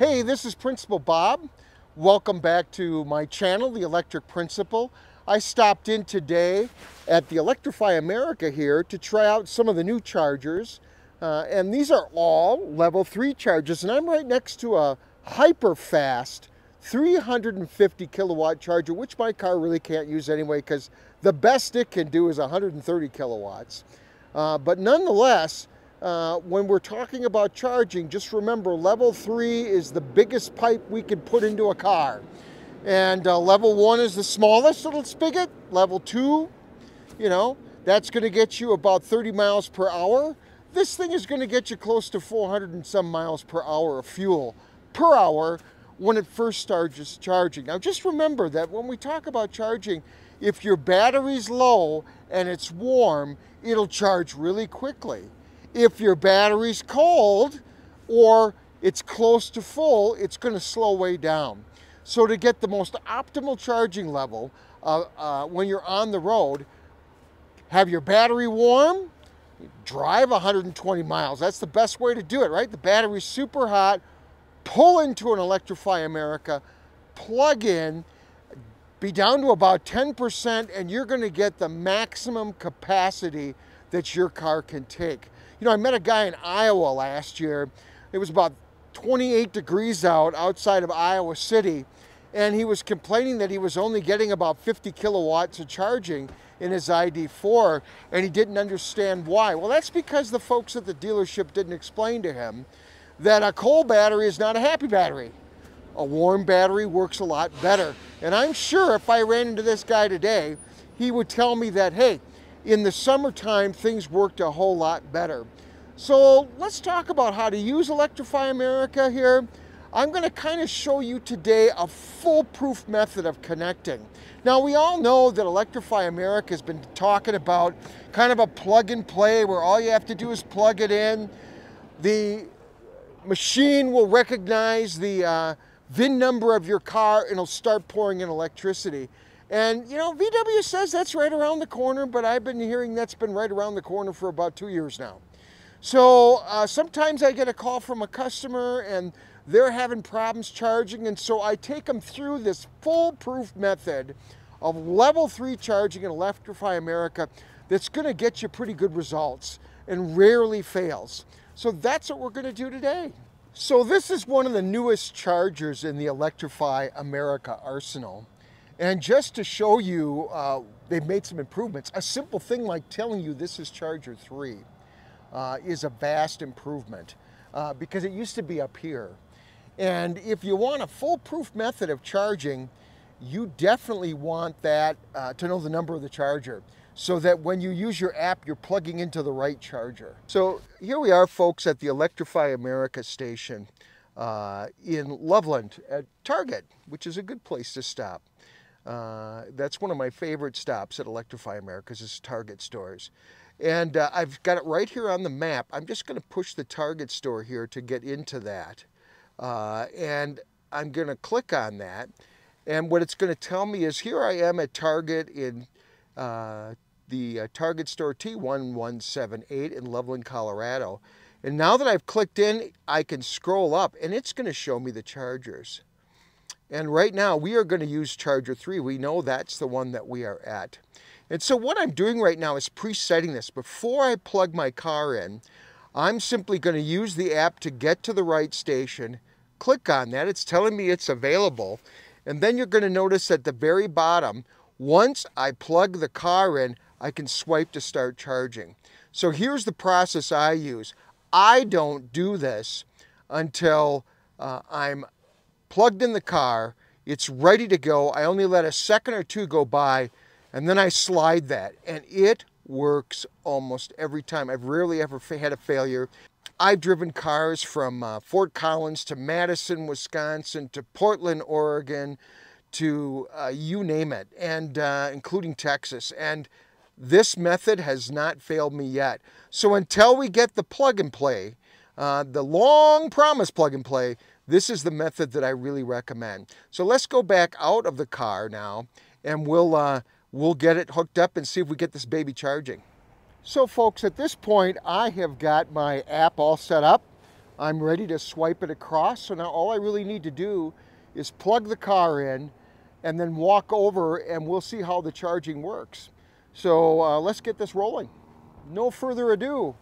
Hey, this is Principal Bob. Welcome back to my channel, The Electric Principal. I stopped in today at the Electrify America here to try out some of the new chargers. Uh, and these are all level 3 chargers. And I'm right next to a hyper fast 350 kilowatt charger, which my car really can't use anyway because the best it can do is 130 kilowatts. Uh, but nonetheless, uh, when we're talking about charging, just remember level three is the biggest pipe we can put into a car. And uh, level one is the smallest little spigot. Level two, you know, that's going to get you about 30 miles per hour. This thing is going to get you close to 400 and some miles per hour of fuel per hour when it first starts charging. Now just remember that when we talk about charging, if your battery's low and it's warm, it'll charge really quickly. If your battery's cold or it's close to full, it's going to slow way down. So to get the most optimal charging level uh, uh, when you're on the road, have your battery warm, drive 120 miles. That's the best way to do it, right? The battery's super hot, pull into an Electrify America, plug in, be down to about 10% and you're going to get the maximum capacity that your car can take. You know, I met a guy in Iowa last year. It was about 28 degrees out outside of Iowa City and he was complaining that he was only getting about 50 kilowatts of charging in his ID4 and he didn't understand why. Well, that's because the folks at the dealership didn't explain to him that a cold battery is not a happy battery a warm battery works a lot better. And I'm sure if I ran into this guy today, he would tell me that, hey, in the summertime, things worked a whole lot better. So let's talk about how to use Electrify America here. I'm going to kind of show you today a foolproof method of connecting. Now, we all know that Electrify America has been talking about kind of a plug and play where all you have to do is plug it in. The machine will recognize the uh, VIN number of your car and it'll start pouring in electricity. And you know, VW says that's right around the corner, but I've been hearing that's been right around the corner for about two years now. So uh, sometimes I get a call from a customer and they're having problems charging, and so I take them through this foolproof method of level three charging in Electrify America that's going to get you pretty good results and rarely fails. So that's what we're going to do today. So this is one of the newest chargers in the Electrify America arsenal. And just to show you, uh, they've made some improvements. A simple thing like telling you this is Charger 3 uh, is a vast improvement uh, because it used to be up here. And if you want a foolproof method of charging, you definitely want that uh, to know the number of the charger so that when you use your app, you're plugging into the right charger. So here we are, folks, at the Electrify America station uh, in Loveland at Target, which is a good place to stop. Uh, that's one of my favorite stops at Electrify America is Target stores. And uh, I've got it right here on the map. I'm just going to push the Target store here to get into that. Uh, and I'm going to click on that. And what it's going to tell me is here I am at Target in uh, the uh, Target store T1178 in Loveland, Colorado. And now that I've clicked in, I can scroll up and it's going to show me the chargers. And right now we are going to use charger 3. We know that's the one that we are at. And so what I'm doing right now is presetting this. Before I plug my car in, I'm simply going to use the app to get to the right station, click on that, it's telling me it's available, and then you're going to notice at the very bottom, once I plug the car in, I can swipe to start charging. So here's the process I use. I don't do this until uh, I'm plugged in the car, it's ready to go. I only let a second or two go by, and then I slide that, and it works almost every time. I've rarely ever had a failure. I've driven cars from uh, Fort Collins to Madison, Wisconsin, to Portland, Oregon, to uh, you name it, and uh, including Texas. And this method has not failed me yet. So until we get the plug and play, uh, the long promise plug and play, this is the method that I really recommend. So let's go back out of the car now and we'll, uh, we'll get it hooked up and see if we get this baby charging. So folks, at this point, I have got my app all set up. I'm ready to swipe it across. So now all I really need to do is plug the car in and then walk over and we'll see how the charging works. So uh, let's get this rolling. No further ado.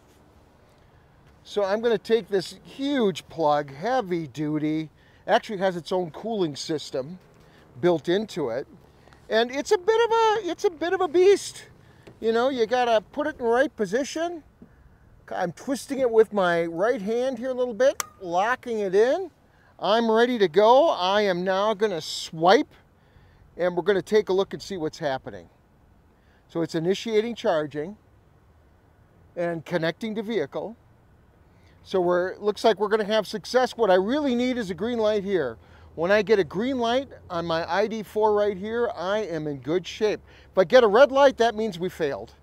So I'm going to take this huge plug, heavy duty, actually has its own cooling system built into it. And it's a bit of a it's a bit of a beast. You know, you got to put it in the right position. I'm twisting it with my right hand here a little bit, locking it in. I'm ready to go. I am now going to swipe and we're going to take a look and see what's happening. So it's initiating charging and connecting to vehicle. So we're looks like we're going to have success. What I really need is a green light here. When I get a green light on my ID4 right here, I am in good shape. If I get a red light, that means we failed.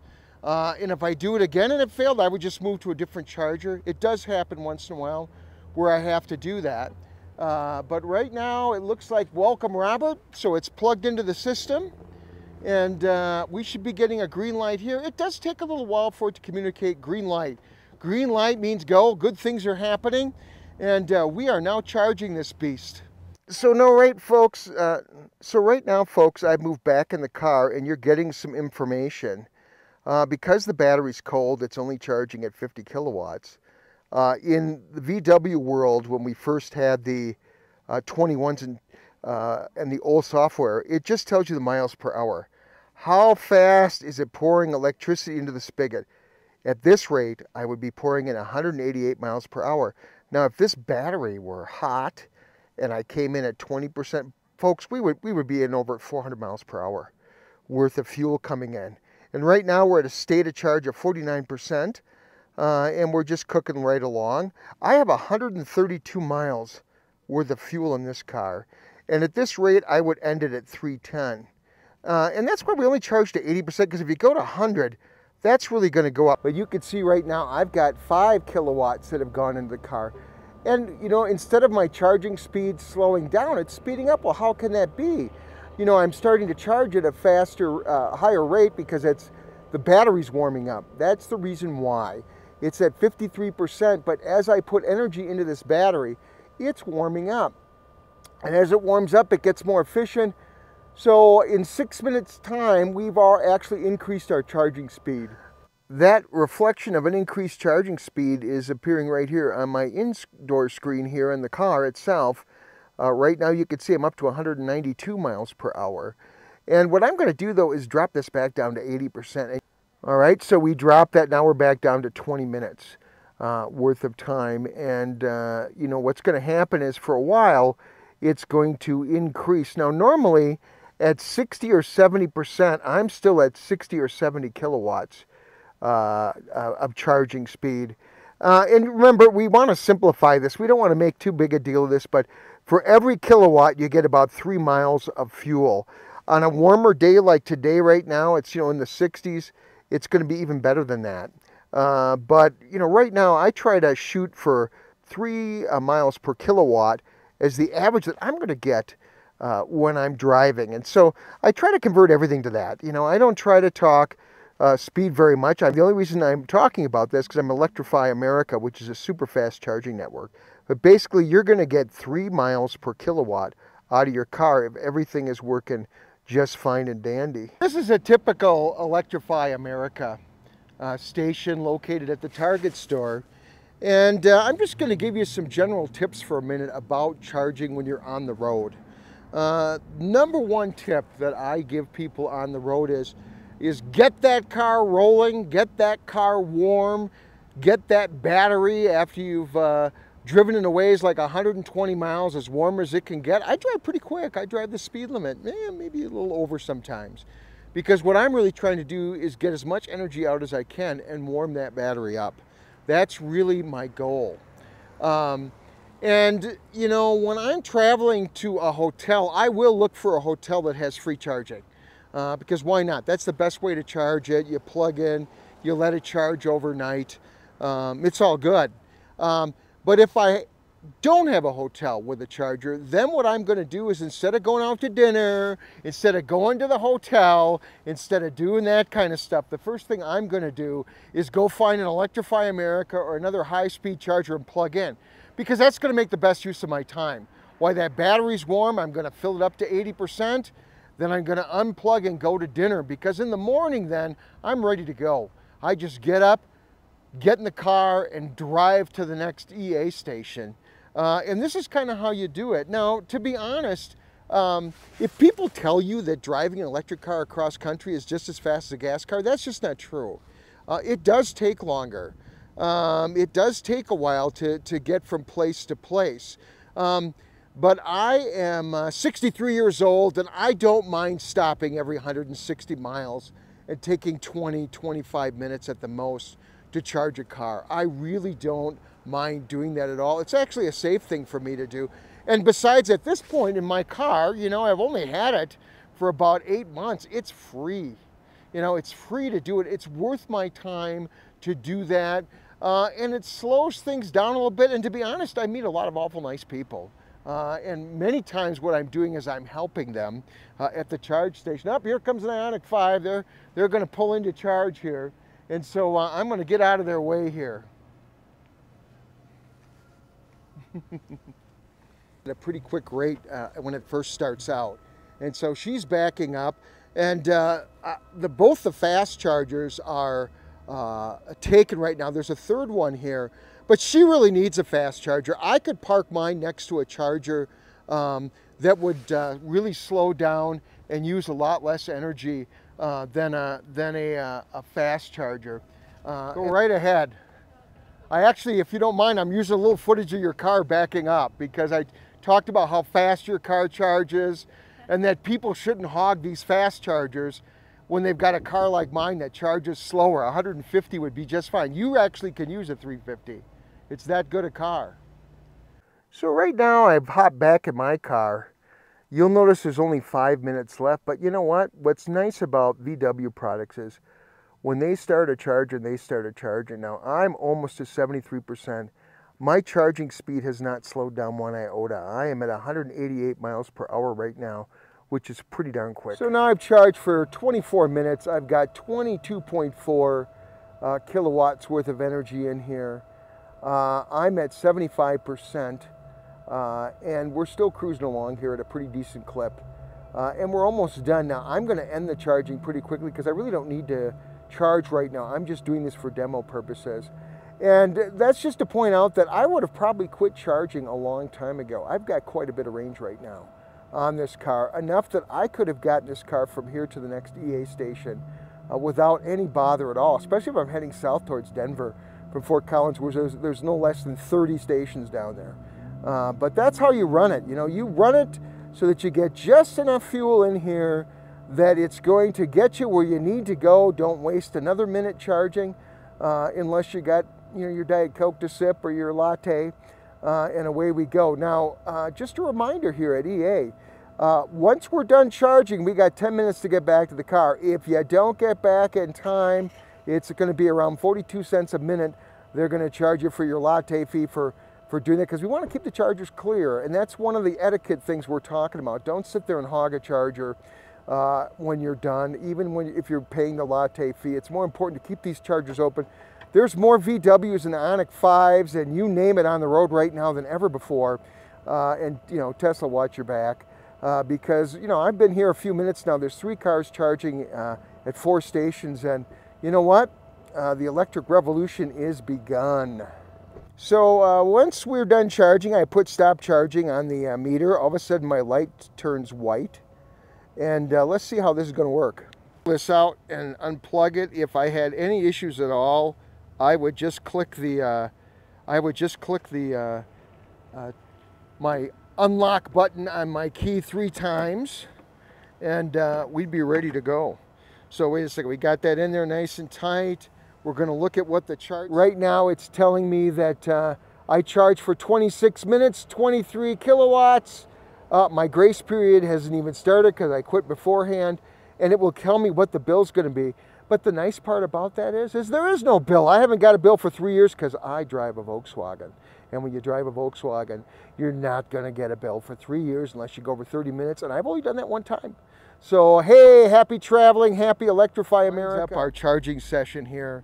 Uh, and if I do it again and it failed, I would just move to a different charger. It does happen once in a while where I have to do that. Uh, but right now it looks like welcome Robert. So it's plugged into the system and uh, we should be getting a green light here. It does take a little while for it to communicate green light. Green light means go, good things are happening. And uh, we are now charging this beast. So no, right folks, uh, so right now folks, I've moved back in the car and you're getting some information. Uh, because the battery's cold, it's only charging at 50 kilowatts. Uh, in the VW world, when we first had the uh, 21s and, uh, and the old software, it just tells you the miles per hour. How fast is it pouring electricity into the spigot? At this rate, I would be pouring in 188 miles per hour. Now, if this battery were hot and I came in at 20%, folks, we would, we would be in over 400 miles per hour worth of fuel coming in. And right now we're at a state of charge of 49% uh, and we're just cooking right along. I have 132 miles worth of fuel in this car, and at this rate, I would end it at 310. Uh, and that's why we only charge to 80%, because if you go to 100, that's really going to go up. But you can see right now, I've got five kilowatts that have gone into the car. And, you know, instead of my charging speed slowing down, it's speeding up. Well, how can that be? You know, I'm starting to charge at a faster, uh, higher rate because it's the battery's warming up. That's the reason why. It's at 53%, but as I put energy into this battery, it's warming up. And as it warms up, it gets more efficient. So in six minutes time, we've all actually increased our charging speed. That reflection of an increased charging speed is appearing right here on my indoor screen here in the car itself. Uh, right now you can see I'm up to 192 miles per hour. And what I'm going to do though is drop this back down to 80%. All right, so we dropped that. Now we're back down to 20 minutes uh, worth of time. And, uh, you know, what's going to happen is for a while, it's going to increase. Now, normally at 60 or 70%, I'm still at 60 or 70 kilowatts uh, uh of charging speed. Uh, and remember, we want to simplify this. We don't want to make too big a deal of this, but for every kilowatt, you get about three miles of fuel. On a warmer day like today right now, it's, you know, in the 60s, it's going to be even better than that. Uh, but, you know, right now I try to shoot for three uh, miles per kilowatt as the average that I'm going to get uh, when I'm driving. And so I try to convert everything to that. You know, I don't try to talk uh, speed very much. I, the only reason I'm talking about this because I'm Electrify America, which is a super fast charging network. But basically, you're going to get three miles per kilowatt out of your car if everything is working just fine and dandy. This is a typical Electrify America uh, station located at the Target store. And uh, I'm just going to give you some general tips for a minute about charging when you're on the road. Uh, number one tip that I give people on the road is, is get that car rolling, get that car warm, get that battery after you've uh, driven in a ways like 120 miles, as warm as it can get. I drive pretty quick. I drive the speed limit, eh, maybe a little over sometimes. Because what I'm really trying to do is get as much energy out as I can and warm that battery up. That's really my goal. Um, and, you know, when I'm traveling to a hotel, I will look for a hotel that has free charging. Uh, because why not? That's the best way to charge it. You plug in, you let it charge overnight. Um, it's all good. Um, but if I don't have a hotel with a charger, then what I'm going to do is instead of going out to dinner, instead of going to the hotel, instead of doing that kind of stuff, the first thing I'm going to do is go find an Electrify America or another high-speed charger and plug in. Because that's going to make the best use of my time. While that battery's warm, I'm going to fill it up to 80%. Then I'm going to unplug and go to dinner because in the morning then I'm ready to go. I just get up, get in the car and drive to the next EA station. Uh, and this is kind of how you do it. Now, to be honest, um, if people tell you that driving an electric car across country is just as fast as a gas car, that's just not true. Uh, it does take longer. Um, it does take a while to, to get from place to place. Um, but I am uh, 63 years old and I don't mind stopping every 160 miles and taking 20, 25 minutes at the most to charge a car. I really don't mind doing that at all. It's actually a safe thing for me to do. And besides, at this point in my car, you know, I've only had it for about eight months. It's free. You know, it's free to do it. It's worth my time to do that. Uh, and it slows things down a little bit. And to be honest, I meet a lot of awful nice people. Uh, and many times what I'm doing is I'm helping them uh, at the charge station. Up, here comes an Ioniq 5. They're, they're going to pull into charge here. And so uh, I'm going to get out of their way here. at a pretty quick rate uh, when it first starts out. And so she's backing up. And uh, uh, the, both the fast chargers are taken right now. There's a third one here but she really needs a fast charger. I could park mine next to a charger um, that would uh, really slow down and use a lot less energy uh, than, a, than a, uh, a fast charger. Uh, Go right ahead. I actually, if you don't mind, I'm using a little footage of your car backing up because I talked about how fast your car charges and that people shouldn't hog these fast chargers when they've got a car like mine that charges slower. 150 would be just fine. You actually can use a 350. It's that good a car. So right now I've hopped back in my car. You'll notice there's only five minutes left, but you know what? What's nice about VW products is when they start a charger, they start a charger. Now I'm almost to 73%. My charging speed has not slowed down one iota. I am at 188 miles per hour right now, which is pretty darn quick. So now I've charged for 24 minutes. I've got 22.4 uh, kilowatts worth of energy in here. Uh, I'm at 75%, uh, and we're still cruising along here at a pretty decent clip. Uh, and we're almost done now. I'm going to end the charging pretty quickly because I really don't need to charge right now. I'm just doing this for demo purposes. And that's just to point out that I would have probably quit charging a long time ago. I've got quite a bit of range right now on this car, enough that I could have gotten this car from here to the next EA station uh, without any bother at all, especially if I'm heading south towards Denver from Fort Collins, where there's, there's no less than 30 stations down there. Uh, but that's how you run it. You know, you run it so that you get just enough fuel in here that it's going to get you where you need to go. Don't waste another minute charging uh, unless you got you know your Diet Coke to sip or your latte, uh, and away we go. Now, uh, just a reminder here at EA, uh, once we're done charging, we got 10 minutes to get back to the car. If you don't get back in time, it's going to be around 42 cents a minute. They're going to charge you for your latte fee for, for doing that because we want to keep the chargers clear. And that's one of the etiquette things we're talking about. Don't sit there and hog a charger uh, when you're done, even when if you're paying the latte fee. It's more important to keep these chargers open. There's more VWs and Ioniq 5s and you name it on the road right now than ever before. Uh, and, you know, Tesla, watch your back. Uh, because, you know, I've been here a few minutes now. There's three cars charging uh, at four stations. And you know what? Uh, the electric revolution is begun. So uh, once we're done charging, I put stop charging on the uh, meter. All of a sudden my light turns white. And uh, let's see how this is going to work. This out and unplug it. If I had any issues at all, I would just click the, uh, I would just click the, uh, my unlock button on my key three times and we'd be ready to go. So wait a second, we got that in there nice and tight. We're gonna look at what the chart, right now it's telling me that uh, I charge for 26 minutes, 23 kilowatts. Uh, my grace period hasn't even started because I quit beforehand and it will tell me what the bill's gonna be. But the nice part about that is, is there is no bill. I haven't got a bill for three years because I drive a Volkswagen. And when you drive a Volkswagen, you're not gonna get a bill for three years unless you go over 30 minutes. And I've only done that one time. So, hey, happy traveling, happy Electrify America. Up our charging session here.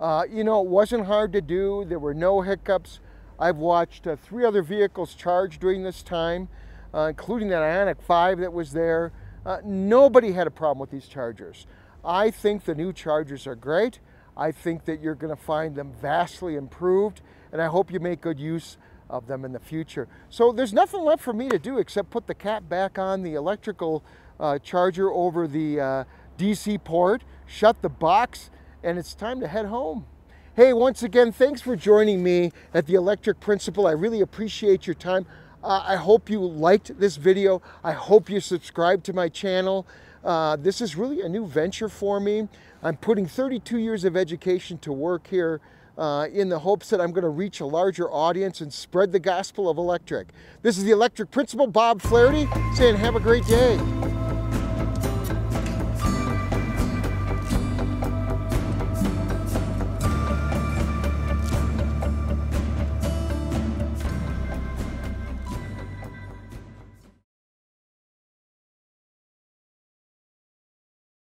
Uh, you know, it wasn't hard to do. There were no hiccups. I've watched uh, three other vehicles charge during this time, uh, including that Ioniq 5 that was there. Uh, nobody had a problem with these chargers. I think the new chargers are great. I think that you're going to find them vastly improved, and I hope you make good use of them in the future. So there's nothing left for me to do except put the cap back on the electrical uh, charger over the uh, DC port, shut the box, and it's time to head home. Hey, once again, thanks for joining me at the Electric Principal. I really appreciate your time. Uh, I hope you liked this video. I hope you subscribe to my channel. Uh, this is really a new venture for me. I'm putting 32 years of education to work here uh, in the hopes that I'm going to reach a larger audience and spread the gospel of electric. This is the Electric principal, Bob Flaherty, saying have a great day.